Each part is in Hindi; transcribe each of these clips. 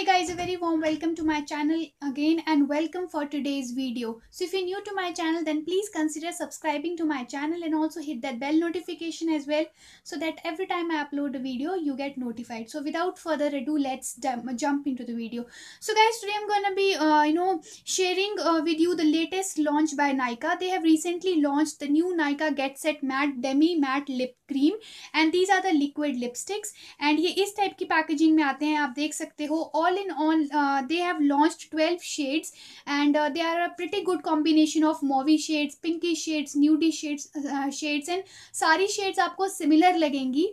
hey guys a very warm welcome to my channel again and welcome for today's video. So if you're new to my channel then please consider subscribing to my channel and also hit that bell notification as well so that every time i upload a video you get notified. So without further ado let's jump into the video. So guys today i'm gonna be uh, you know sharing uh, with you the latest launch by nika they have recently launched the new nika get set matte demi matte lip cream and these are the liquid lipsticks. And ye is type ki packaging mein aate hain aap dekh sakte ho. और all in all uh, they have launched 12 shades and uh, they are a pretty good combination of mauve shades pinky shades shades uh, shades and सारी shades आपको similar लगेंगी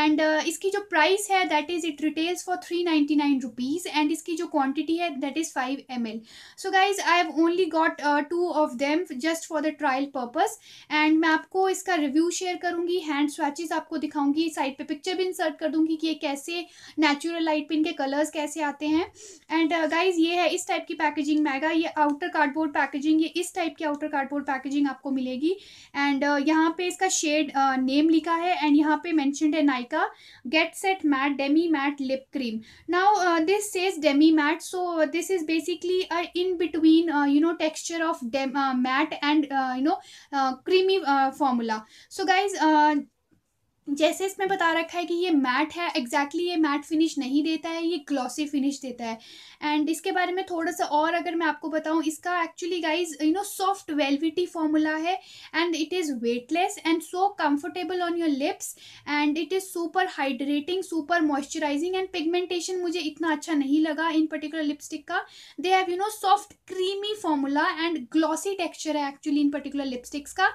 and uh, इसकी जो price है that is it retails for 399 rupees and इसकी जो quantity है that is 5 ml so guys I have only got uh, two of them just for the trial purpose and मैं आपको इसका review share करूँगी hand swatches आपको दिखाऊँगी साइड पे picture भी insert कर दूँगी कि ये कैसे natural light पे इनके colors कैसे आते हैं। एंड गाइज़ uh, ये है इस टाइप की पैकेजिंग मैगा ये आउटर कार्डबोर्ड पैकेजिंग ये इस टाइप की आउटर कार्डबोर्ड पैकेजिंग आपको मिलेगी। एंड uh, यहाँ पे इसका शेड नेम uh, लिखा है एंड यहाँ पे मैंशनड है Nykaa get set matte demi matte lip cream now this says demi matte so this is basically in between you know texture of matte and you know creamy formula so guys जैसे इसमें बता रखा है कि ये मैट है एग्जैक्टली exactly ये मैट फिनिश नहीं देता है, ये ग्लॉसी फिनिश देता है। एंड इसके बारे में थोड़ा सा और अगर मैं आपको बताऊँ, इसका actually guys you know soft velvety formula है। And it is weightless and so comfortable on your lips and it is super hydrating super moisturising and pigmentation मुझे इतना अच्छा नहीं लगा इन पर्टिकुलर लिपस्टिक का। They have you know soft creamy formula and glossy texture है एक्चुअली इन पर्टिकुलर लिपस्टिक्स का।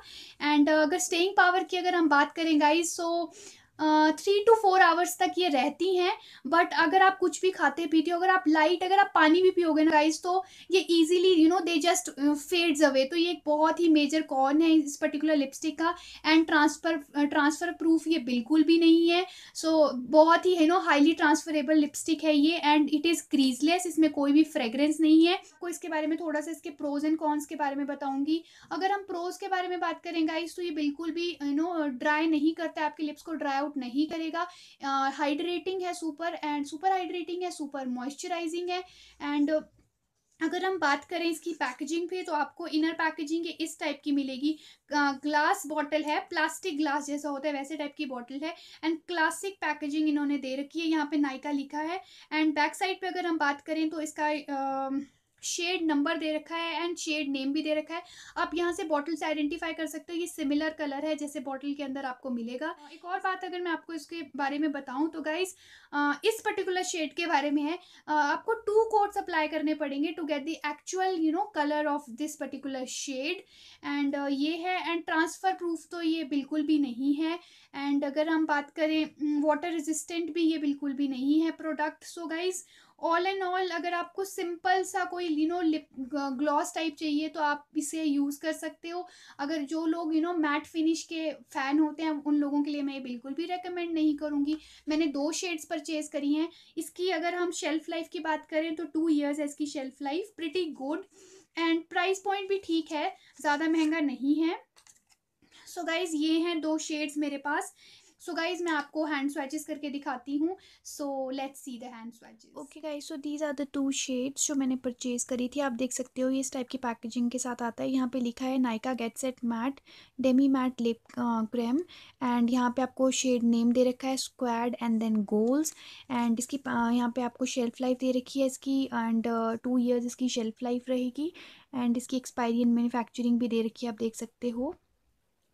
एंड अगर स्टेइंग पावर की अगर हम बात करें guys so Donc, three to four hours तक ये रहती हैं बट अगर आप कुछ भी खाते पीते हो अगर आप लाइट अगर आप पानी भी पियोगे ना गाइस तो ये easily you know they just fades away तो ये एक बहुत ही मेजर कॉन है इस पर्टिकुलर लिपस्टिक का एंड ट्रांसफ़र ट्रांसफ़र प्रूफ ये बिल्कुल भी नहीं है. सो so, बहुत ही you know highly transferable lipstick है ये एंड इट इज़ क्रीजलेस इसमें कोई भी फ्रेग्रेंस नहीं है. को इसके बारे में थोड़ा सा इसके प्रोज एंड कॉन्स के बारे में बताऊँगी. अगर हम प्रोज के बारे में बात करें गाइस तो ये बिल्कुल भी यू नो ड्राई नहीं करता आपके लिप्स को ड्राई आउट नहीं करेगा। हाइड्रेटिंग है सुपर एंड सुपर हाइड्रेटिंग है सुपर मॉइस्चराइजिंग है। एंड अगर हम बात करें इसकी पैकेजिंग पे तो आपको इनर पैकेजिंग इस टाइप की मिलेगी। ग्लास बॉटल है प्लास्टिक ग्लास जैसा होता है वैसे टाइप की बॉटल है। एंड क्लासिक पैकेजिंग इन्होंने दे रखी है यहाँ पे नाइका लिखा है। एंड बैक साइड पे अगर हम बात करें तो इसका आ, शेड नंबर दे रखा है एंड शेड नेम भी दे रखा है। आप यहाँ से बॉटल से आइडेंटिफाई कर सकते हो ये सिमिलर कलर है जैसे बॉटल के अंदर आपको मिलेगा। एक और बात अगर मैं आपको इसके बारे में बताऊँ तो गाइज़ इस पर्टिकुलर शेड के बारे में है। आपको टू कोट्स अप्लाई करने पड़ेंगे to get the actual you know colour of this particular shade and ये है एंड ट्रांसफ़र प्रूफ तो ये बिल्कुल भी नहीं है। एंड अगर हम बात करें वाटर रेजिस्टेंट भी ये बिल्कुल भी नहीं है product so guys all and all अगर आपको सिंपल सा कोई you know lip gloss type चाहिए तो आप इसे यूज़ कर सकते हो। अगर जो लोग यू नो मैट फिनिश के फ़ैन होते हैं, उन लोगों के लिए मैं बिल्कुल भी रेकमेंड नहीं करूँगी। मैंने दो शेड्स परचेज़ करी हैं। इसकी अगर हम शेल्फ़ लाइफ की बात करें तो टू ईयर्स है इसकी shelf life pretty good and price point भी ठीक है, ज़्यादा महँगा नहीं है। सो so गाइज़ ये हैं दो शेड्स मेरे पास। सो गाइज़ मैं आपको हैंड स्वैचेस करके दिखाती हूँ. So let's see the hand okay guys so these are the two shades जो मैंने परचेज करी थी. आप देख सकते हो ये इस टाइप की पैकेजिंग के साथ आता है. यहाँ पे लिखा है Nykaa get set matte demi matte lip creme and यहाँ पे आपको शेड नेम दे रखा है squad and then goals and इसकी uh, यहाँ पे आपको शेल्फ लाइफ दे रखी है इसकी. एंड टू ईयर्स इसकी शेल्फ लाइफ रहेगी. एंड इसकी एक्सपायरी एंड मैन्युफैक्चरिंग भी दे रखी है आप देख सकते हो.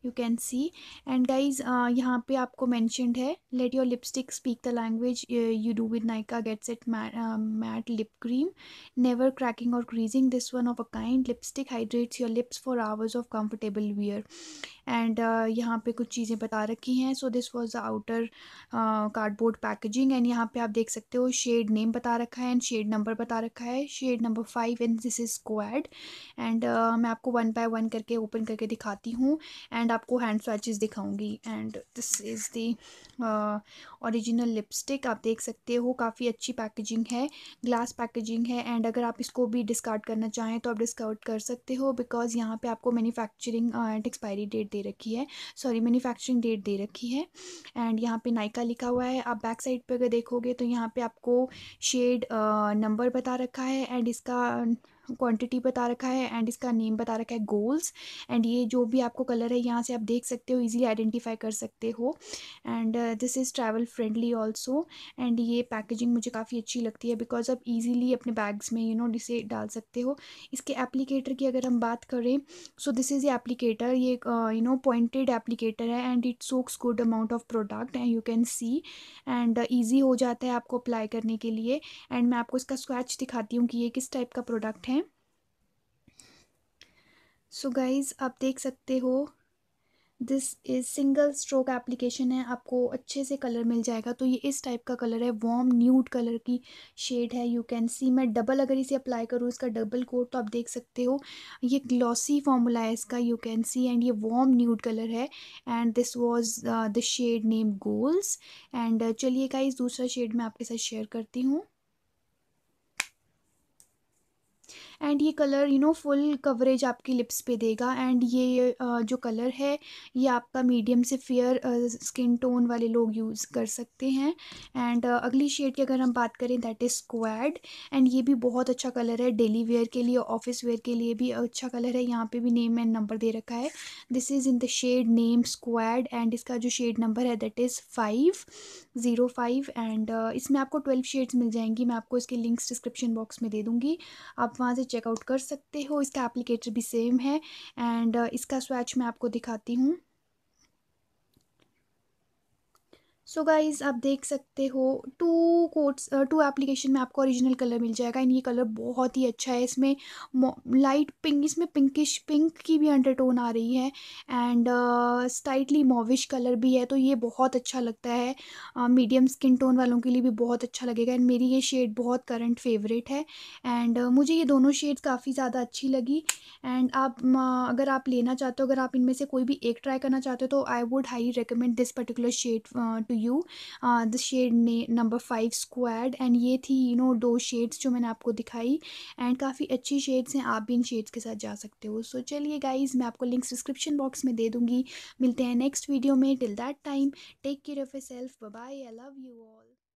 You can see and guys यहाँ पे आपको मैंशनड है let your lipstick speak the language you do with Nykaa gets it matte lip cream never cracking और creasing this one of a kind lipstick hydrates your lips for hours of comfortable wear and यहाँ पे कुछ चीज़ें बता रखी हैं. So this was the outer cardboard packaging and यहाँ पे आप देख सकते हो शेड नेम बता रखा है एंड शेड नंबर बता रखा है. Shade number five and this is squad and मैं आपको वन बाय वन करके ओपन करके दिखाती हूँ. एंड आपको हैंड स्वैचेस दिखाऊँगी। And this is the original lipstick आप देख सकते हो, काफ़ी अच्छी पैकेजिंग है ग्लास पैकेजिंग है। एंड अगर आप इसको भी डिस्कार्ड करना चाहें तो आप डिस्कार्ड कर सकते हो बिकॉज़ यहाँ पे आपको मैन्युफैक्चरिंग एंड एक्सपायरी डेट दे रखी है। सॉरी मैन्युफैक्चरिंग डेट दे रखी है। एंड यहाँ पे नाइका लिखा हुआ है। आप बैक साइड पे अगर देखोगे तो यहाँ पे आपको शेड नंबर बता रखा है। एंड इसका क्वांटिटी बता रखा है एंड इसका नेम बता रखा है गोल्स एंड ये जो भी आपको कलर है, यहाँ से आप देख सकते हो इजीली आइडेंटिफाई कर सकते हो. And this is travel friendly also and ये पैकेजिंग मुझे काफ़ी अच्छी लगती है बिकॉज़ आप इजीली अपने बैग्स में यू नो इसे डाल सकते हो. इसके एप्लीकेटर की अगर हम बात करें सो दिस इज़ ये एप्लीकेटर ये यू नो पॉइंटेड एप्लीकेटर है and it soaks good amount of product and you can see and easy हो जाता है आपको अप्लाई करने के लिए. एंड मैं आपको इसका स्क्रैच दिखाती हूँ कि ये किस टाइप का प्रोडक्ट है. सो so गाइज़ आप देख सकते हो this is single stroke application है, आपको अच्छे से कलर मिल जाएगा। तो ये इस टाइप का कलर है वॉम न्यूड कलर की शेड है यू कैन सी मैं डबल अगर इसे अप्लाई करूँ, इसका डबल कोट तो आप देख सकते हो, ये ग्लॉसी फॉर्मूला है इसका यू कैन सी एंड ये वॉम न्यूड कलर है। And this was the shade name goals and चलिए गाइज़ दूसरा शेड मैं आपके साथ शेयर करती हूँ। एंड ये colour you know full coverage आपकी लिप्स पे देगा। एंड ये जो कलर है, ये आपका मीडियम से फेयर स्किन टोन वाले लोग यूज़ कर सकते हैं। एंड अगली शेड की अगर हम बात करें दैट इज़ स्क्वाड एंड ये भी बहुत अच्छा कलर है। डेली वेयर के लिए ऑफ़िस वेयर के लिए भी अच्छा कलर है। यहाँ पे भी नेम एंड नंबर दे रखा है। This is in the shade name squad and इसका जो शेड नंबर है that is five zero five and इसमें आपको ट्वेल्व शेड्स मिल जाएँगी। मैं आपको इसके लिंक्स डिस्क्रिप्शन बॉक्स में दे दूँगी। आप वहाँ से चेकआउट कर सकते हो, इसका एप्लीकेटर भी सेम है। एंड इसका स्वैच मैं आपको दिखाती हूँ। सो गाइज़ आप देख सकते हो टू कोट्स टू एप्लीकेशन में आपको ओरिजिनल कलर मिल जाएगा। एंड ये कलर बहुत ही अच्छा है। इसमें लाइट पिंक इसमें पिंकिश पिंक की भी अंडरटोन आ रही है। एंड स्टाइटली मोविश कलर भी है। तो ये बहुत अच्छा लगता है। मीडियम स्किन टोन वालों के लिए भी बहुत अच्छा लगेगा। एंड मेरी ये शेड बहुत करंट फेवरेट है। एंड uh, मुझे ये दोनों शेड्स काफ़ी ज़्यादा अच्छी लगी। एंड आप uh, अगर आप लेना चाहते हो अगर आप इनमें से कोई भी एक ट्राई करना चाहते हो तो I would high recommend this particular shade to you the shade number five squad and ये थी यू नो दो शेड्स जो मैंने आपको दिखाई. एंड काफ़ी अच्छी शेड्स हैं, आप भी इन शेड्स के साथ जा सकते हो. सो चलिए गाइज़ मैं आपको लिंक्स डिस्क्रिप्शन बॉक्स में दे दूँगी. मिलते हैं नेक्स्ट वीडियो में. Till that time take care of yourself bye I love you all